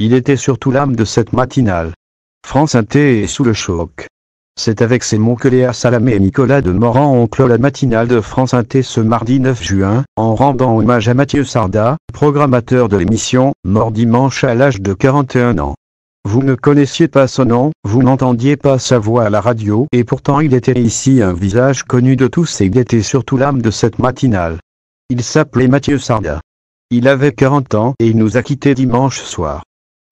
Il était surtout l'âme de cette matinale. France Inté est sous le choc. C'est avec ces mots que Léa Salamé et Nicolas de Morand ont clos la matinale de France Inté ce mardi 9 juin, en rendant hommage à Mathieu Sarda, programmateur de l'émission, mort dimanche à l'âge de 41 ans. Vous ne connaissiez pas son nom, vous n'entendiez pas sa voix à la radio, et pourtant il était ici un visage connu de tous et il était surtout l'âme de cette matinale. Il s'appelait Mathieu Sarda. Il avait 40 ans et il nous a quittés dimanche soir.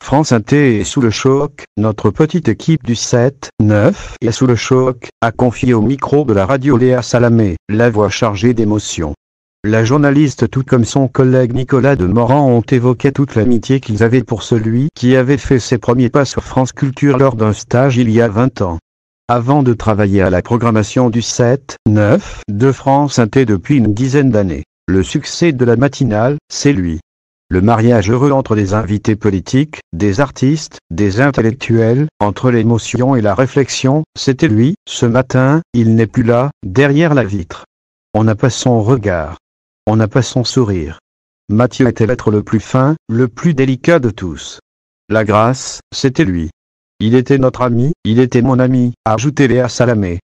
France Inté est sous le choc, notre petite équipe du 7, 9 est sous le choc, a confié au micro de la radio Léa Salamé, la voix chargée d'émotion. La journaliste tout comme son collègue Nicolas de Morand ont évoqué toute l'amitié qu'ils avaient pour celui qui avait fait ses premiers pas sur France Culture lors d'un stage il y a 20 ans. Avant de travailler à la programmation du 7, 9 de France Inté depuis une dizaine d'années, le succès de la matinale, c'est lui. Le mariage heureux entre des invités politiques, des artistes, des intellectuels, entre l'émotion et la réflexion, c'était lui, ce matin, il n'est plus là, derrière la vitre. On n'a pas son regard. On n'a pas son sourire. Mathieu était l'être le plus fin, le plus délicat de tous. La grâce, c'était lui. Il était notre ami, il était mon ami, ajoutait Léa Salamé.